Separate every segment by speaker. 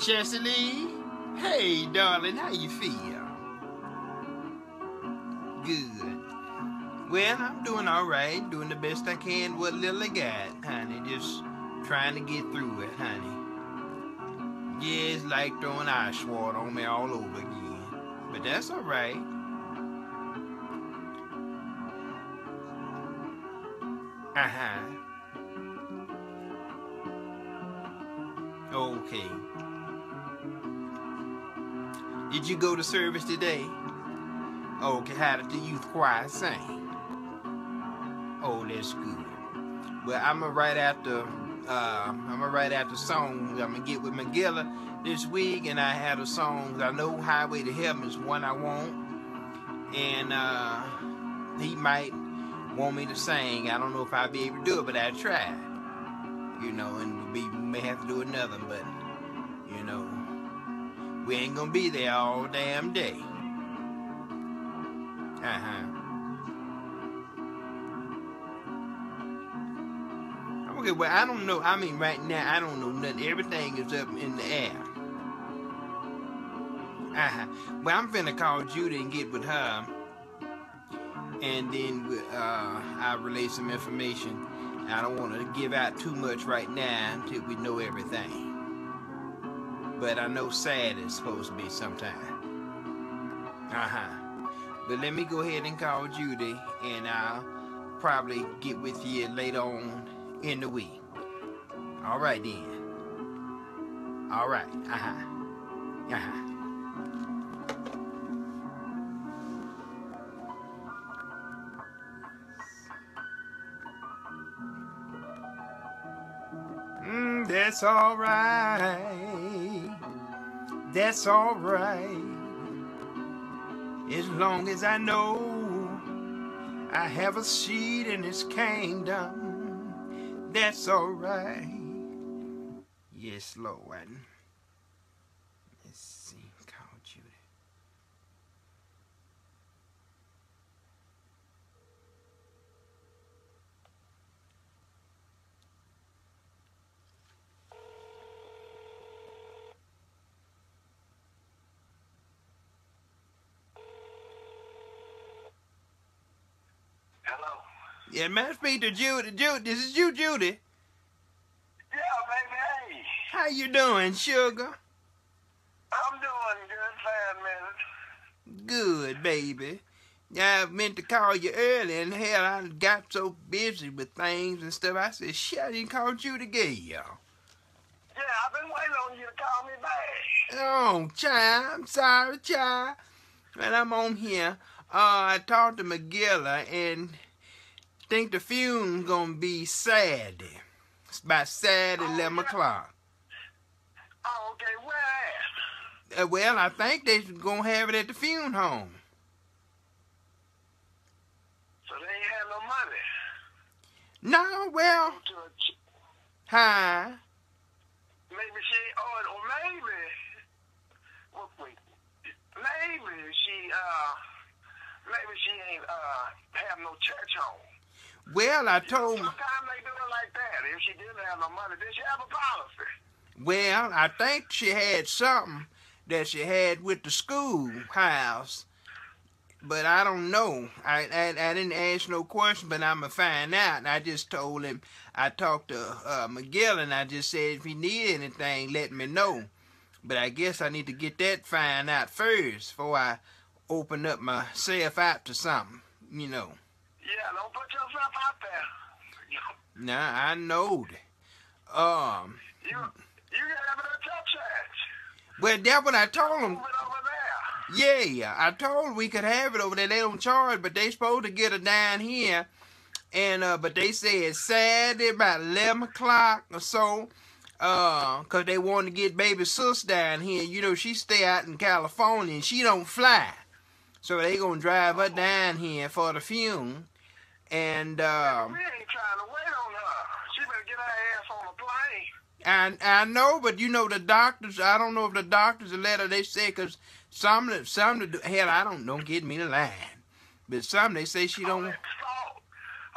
Speaker 1: Chesley, hey darling, how you feel? Good. Well, I'm doing all right, doing the best I can with little I got, honey. Just trying to get through it, honey. Yeah, it's like throwing ice water on me all over again. But that's all right. Uh-huh. Okay. Did you go to service today? Okay, how did the youth choir sing? Oh, that's good. Well, I'm gonna write after, uh, I'm gonna write after songs. I'm gonna get with McGilla this week, and I have a song. I know Highway to Heaven is one I want, and uh, he might want me to sing. I don't know if I'll be able to do it, but I try. You know, and we may have to do another, but you know, we ain't gonna be there all damn day. Uh huh. Okay, well, I don't know. I mean, right now, I don't know nothing. Everything is up in the air. Uh huh. Well, I'm finna call Judy and get with her and then uh, I'll relay some information. I don't want to give out too much right now until we know everything. But I know sad is supposed to be sometime. Uh-huh. But let me go ahead and call Judy, and I'll probably get with you later on in the week. All right, then. All right. Uh-huh. Uh-huh. That's alright. That's alright. As long as I know I have a seat in his kingdom, that's alright. Yes, Lord. Yeah, man, speak to Judy. Judy, this is you, Judy.
Speaker 2: Yeah, baby, hey.
Speaker 1: How you doing, sugar?
Speaker 2: I'm doing good, fine, man.
Speaker 1: Good, baby. I meant to call you early, and hell, I got so busy with things and stuff. I said, shit, I didn't call you to get y'all.
Speaker 2: Yeah, I've been waiting on you to call me back.
Speaker 1: Oh, child, I'm sorry, child. But I'm on here. Uh, I talked to McGilla, and think the funeral gonna be Saturday. It's about Saturday, oh, 11 o'clock.
Speaker 2: Oh, okay. Where at?
Speaker 1: Uh, well, I think they're gonna have it at the funeral home.
Speaker 2: So they ain't have no money?
Speaker 1: No, well... Hi.
Speaker 2: Maybe she, oh, or maybe, wait, maybe she, uh, maybe she ain't, uh, have no church home.
Speaker 1: Well, I told.
Speaker 2: Sometimes they do it like that. If she didn't have no money, did she have a policy?
Speaker 1: Well, I think she had something that she had with the schoolhouse, but I don't know. I, I, I didn't ask no question, but I'ma find out. I just told him I talked to uh, McGill and I just said if he need anything, let me know. But I guess I need to get that find out first before I open up myself out to something, you know.
Speaker 2: Yeah, don't put yourself out there.
Speaker 1: Nah, I knowed. Um.
Speaker 2: You you it at church.
Speaker 1: Well, that's what I told them. Yeah, yeah, I told we could have it over there. They don't charge, but they supposed to get it down here. And uh, but they said Saturday about eleven o'clock or so. Uh, cause they want to get baby sis down here. You know, she stay out in California and she don't fly. So they gonna drive her down here for the funeral. And uh,
Speaker 2: we ain't trying to wait on her. She better get her ass on a plane.
Speaker 1: And I know, but you know the doctors. I don't know if the doctors will let her. They say because some, some, hell, I don't. Don't get me the line. But some they say she don't.
Speaker 2: All that salt,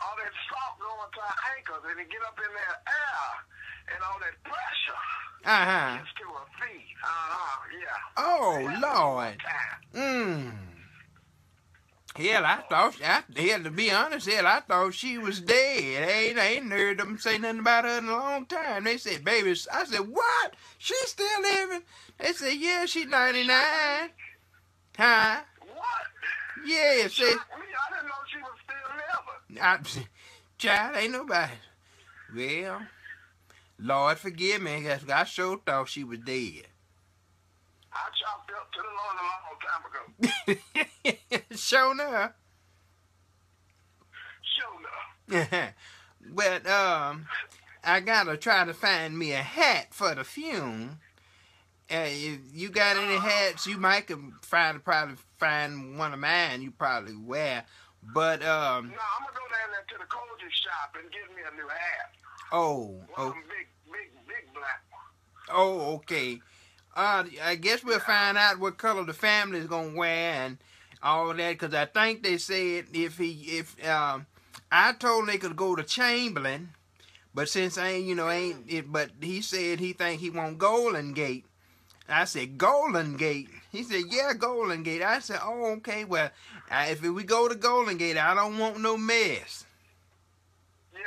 Speaker 2: all that salt going to her ankles, and it get up in that air, and all that pressure
Speaker 1: Uh-huh.
Speaker 2: gets to her feet. Uh-huh, yeah.
Speaker 1: Oh, Lord.
Speaker 2: time.
Speaker 1: Hell, I thought, I, hell, to be honest, hell, I thought she was dead. I ain't, I ain't heard them say nothing about her in a long time. They said, baby, I said, what? She's still living? They said, yeah, she's 99. Huh?
Speaker 2: What?
Speaker 1: Yeah, say,
Speaker 2: Me, I didn't know she was still living.
Speaker 1: I, child, ain't nobody. Well, Lord forgive me, I sure thought she was dead.
Speaker 2: I chopped up to the Lord a long time ago.
Speaker 1: sure enough.
Speaker 2: Sure enough.
Speaker 1: but um, I gotta try to find me a hat for the fume. Uh, if you got any hats, you might can find probably find one of mine. You probably wear, but um,
Speaker 2: No, I'm gonna go down there to the Koji shop and get me a new hat.
Speaker 1: oh,
Speaker 2: One
Speaker 1: oh,
Speaker 2: big, big, big black ones.
Speaker 1: oh, okay. Uh, I guess we'll find out what color the family is gonna wear and all that, cause I think they said if he if um, I told they could go to Chamberlain, but since I ain't you know ain't it, but he said he think he want Golden Gate. I said Golden Gate. He said yeah Golden Gate. I said oh okay well if we go to Golden Gate I don't want no mess.
Speaker 2: Yeah.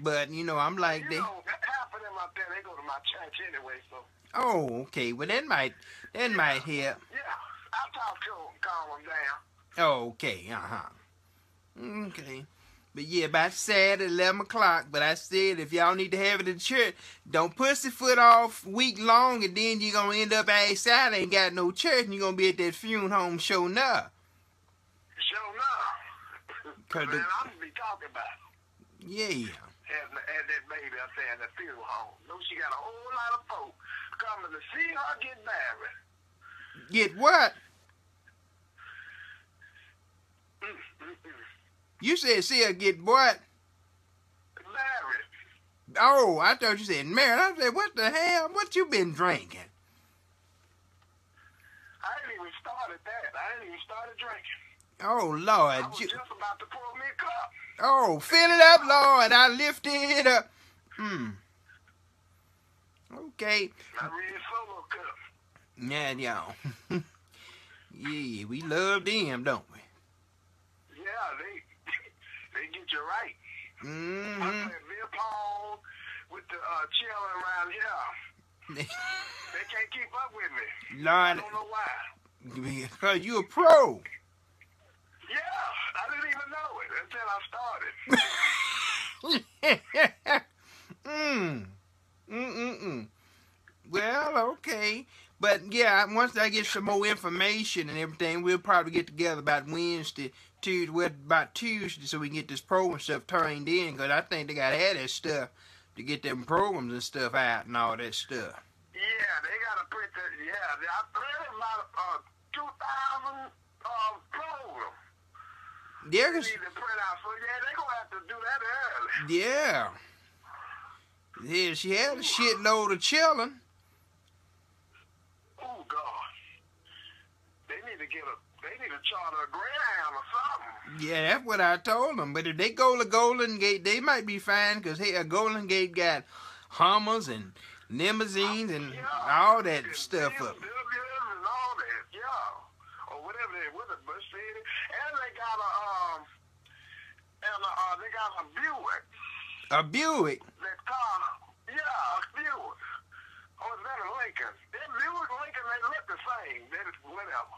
Speaker 1: But you know I'm like
Speaker 2: You
Speaker 1: they.
Speaker 2: know, half of them out there, they go to my church anyway, so.
Speaker 1: Oh okay well that might that might help.
Speaker 2: Yeah, I'll talk to them, calm him down.
Speaker 1: Oh, okay, uh-huh. Okay. But yeah, about Saturday, 11 o'clock. But I said if y'all need to have it in church, don't pussyfoot off week long and then you're going to end up outside ain't got no church and you're going to be at that funeral home showing up.
Speaker 2: Sure enough.
Speaker 1: 'Cause
Speaker 2: Man, I'm gonna be talking about it.
Speaker 1: Yeah.
Speaker 2: Had, had that baby up there in the funeral home. Know she got a whole lot of folk coming to see her get married.
Speaker 1: Get what? You said see her get what?
Speaker 2: Married.
Speaker 1: Oh, I thought you said married. I said, what the hell? What you been drinking?
Speaker 2: I ain't even started that. I ain't even started drinking.
Speaker 1: Oh,
Speaker 2: I
Speaker 1: Lord.
Speaker 2: was
Speaker 1: You,
Speaker 2: just about to pour me a cup.
Speaker 1: oh, fill it up, Lord. I lift it up. Hmm. Okay.
Speaker 2: I read solo cup.
Speaker 1: Yeah, y'all. yeah, we love them, don't we?
Speaker 2: Yeah, they they get you right. I
Speaker 1: Mm-hmm.
Speaker 2: play beer pong with the uh, children around here. They can't keep up with me.
Speaker 1: Lord, I
Speaker 2: don't know why.
Speaker 1: because you a pro.
Speaker 2: Yeah, I didn't even know it until I started.
Speaker 1: mm. Mm-mm-mm. Well, okay. But yeah, once I get some more information and everything, we'll probably get together about Wednesday, Tuesday, well, about Tuesday, so we can get this program stuff turned in. Because I think they got to have that stuff to get them programs and stuff out and all that stuff.
Speaker 2: Yeah, they got to print that. Yeah, they- I printed about uh, 2,000 uh, programs.
Speaker 1: Yeah,
Speaker 2: They
Speaker 1: 'cause-
Speaker 2: need to print out. So, yeah, they to have to do that early.
Speaker 1: yeah. Yeah, she had a shitload of children.
Speaker 2: Oh, God. They need to get a, they need to charter a Greyhound or something.
Speaker 1: Yeah, that's what I told them. But if they go to Golden Gate, they might be fine because hey, a Golden Gate got Hummers and limousines and all that
Speaker 2: And
Speaker 1: stuff up.
Speaker 2: And all that, yeah. Or whatever they with a bus city. And they got a um and uh they got a Buick.
Speaker 1: A Buick.
Speaker 2: That car yeah, a Buick. Or is that a Lincoln? That Buick Lincoln they look the same. They whatever.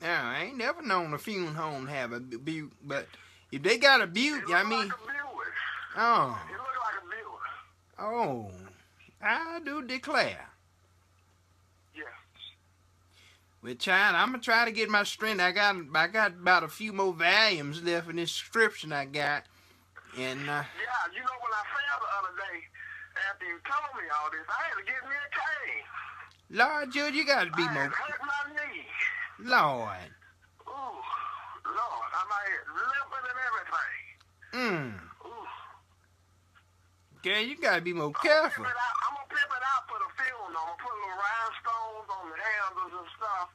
Speaker 1: Now, I ain't never known a funeral home to have a Buick, but if they got a Buick, I mean,
Speaker 2: like
Speaker 1: oh,
Speaker 2: It look like a Buick.
Speaker 1: oh, I do declare.
Speaker 2: Yeah.
Speaker 1: With child, I'm gonna try to get my strength. I got, I got about a few more volumes left in this subscription I got, and uh,
Speaker 2: Yeah, you know when I fell the other day, after you told me all this, I had to get me a cane.
Speaker 1: Lord, Judge, you gotta be
Speaker 2: I
Speaker 1: more,
Speaker 2: hurt my knee.
Speaker 1: Lord.
Speaker 2: Ooh, Lord, I'm out here limping and everything.
Speaker 1: Mm.
Speaker 2: Ooh.
Speaker 1: Okay, you gotta be more
Speaker 2: I'm gonna
Speaker 1: careful.
Speaker 2: pimp it out- I'm gonna pimp it out for the film. I'm gonna put little rhinestones on the handles and stuff.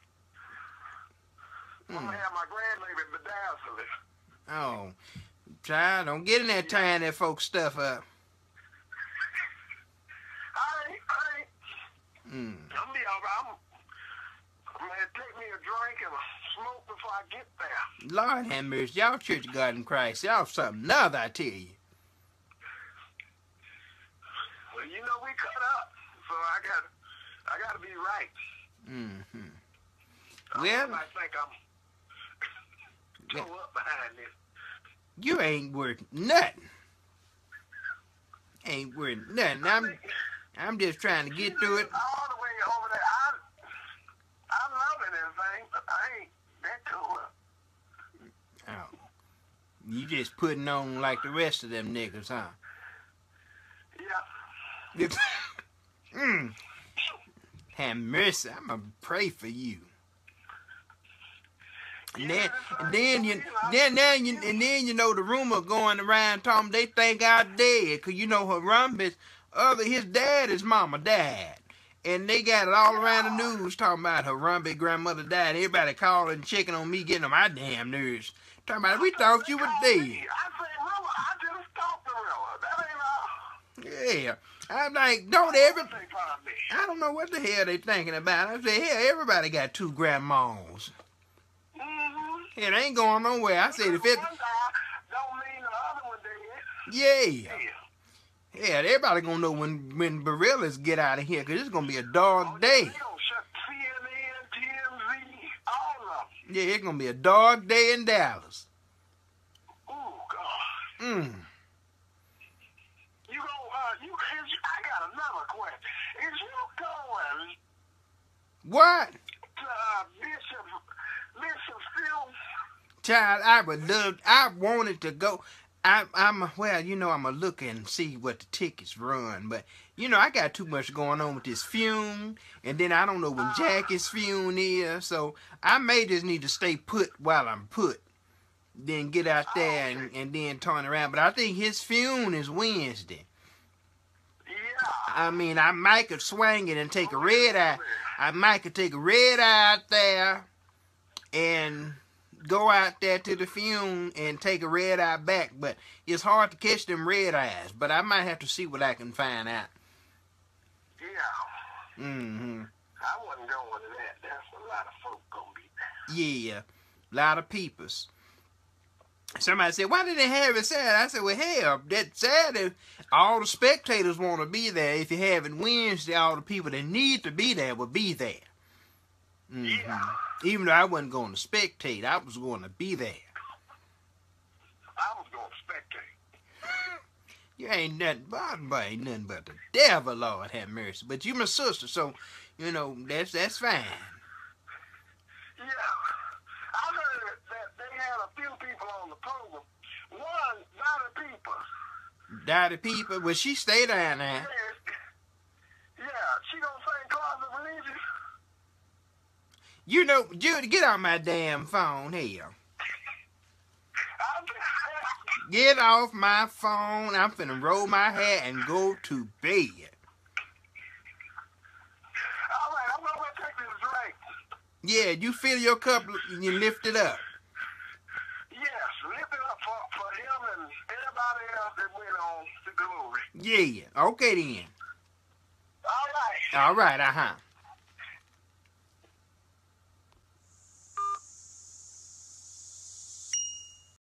Speaker 2: I'm
Speaker 1: Mm.
Speaker 2: gonna have my grandbaby bedazzle it.
Speaker 1: Oh, Child, don't get in there tying that folks' stuff up. Alright, alright.
Speaker 2: I'm hmm. gonna be all right. I'm, I'm gonna take me a drink and a smoke before I get there.
Speaker 1: Lord have mercy, y'all Church of God in Christ, y'all something other, I tell you.
Speaker 2: Well, you know we cut up, so I got, I got to be right.
Speaker 1: Mm-hmm. Well,
Speaker 2: I think I'm
Speaker 1: You ain't worth nothing. Ain't worth nothing. I'm I'm just trying to get through it.
Speaker 2: All the way over there. I, I'm loving everything, but I ain't that cool.
Speaker 1: Oh. You just putting on like the rest of them niggas, huh?
Speaker 2: Yeah.
Speaker 1: mm. Have mercy. I'm gonna pray for you. And then, and then you, then, then you, and then you know the rumor going around, Tom. They think I'm dead, cause you know Harambe's other his dad, his mama died, and they got it all around the news talking about Harambe grandmother died. Everybody calling, checking on me, getting on my damn nerves. Talking about we thought you were dead.
Speaker 2: I I.
Speaker 1: Yeah, I'm like, don't ever. I don't know what the hell they thinking about. I say, hell, everybody got two grandmas. It ain't going nowhere. I said, if it,
Speaker 2: don't mean the other one dead.
Speaker 1: yeah,
Speaker 2: Yeah.
Speaker 1: everybody gonna know when when Burilla's get out of here, cause it's gonna be a dog day.
Speaker 2: They gonna shut CNN, TMZ, all of them.
Speaker 1: Yeah, it's gonna be a dog day in Dallas.
Speaker 2: Oh, God.
Speaker 1: Mm.
Speaker 2: You go, uh, you, I got another question. Is you going
Speaker 1: What?
Speaker 2: to uh, Bishop, Bishop Phil?
Speaker 1: Child, I would love. I wanted to go. I, I'm well, you know, I'm a look and see what the tickets run, but you know, I got too much going on with this fume, and then I don't know when Jackie's fume is, so I may just need to stay put while I'm put, then get out there and, and then turn around. But I think his fume is Wednesday.
Speaker 2: Yeah.
Speaker 1: I mean, I might could swing it and take a oh, red eye. I might could take a red eye out there and go out there to the fume and take a red eye back. But it's hard to catch them red eyes. But I might have to see what I can find out.
Speaker 2: Yeah.
Speaker 1: Mm-hmm.
Speaker 2: I wasn't going to that. That's a lot of folk gonna be there.
Speaker 1: Yeah, a lot of peepers. Somebody said, "Why did they have it Saturday?" I said, "Well, hell, that Saturday, all the spectators want to be there. If you have it Wednesday, all the people that need to be there will be there." hmm
Speaker 2: Yeah.
Speaker 1: Even though I wasn't going to spectate, I was going to be there.
Speaker 2: I was going to spectate.
Speaker 1: You ain't nothing, but but ain't nothing but the devil, Lord have mercy. But you my sister, so you know that's that's fine.
Speaker 2: Yeah. I heard that they had a few people on the program. One, Dottie People.
Speaker 1: Dottie people, well she stay down there.
Speaker 2: said, Yeah, she don't sing closet religion.
Speaker 1: You know, Judy, get on my damn phone here. Get off my phone. I'm finna roll my hair and go to bed.
Speaker 2: All right, I'm gonna take this drink.
Speaker 1: Yeah, you fill your cup and you lift it up.
Speaker 2: Yes, lift it up for, for him and everybody else that went on to glory.
Speaker 1: Yeah, okay then.
Speaker 2: All right.
Speaker 1: All right, uh huh.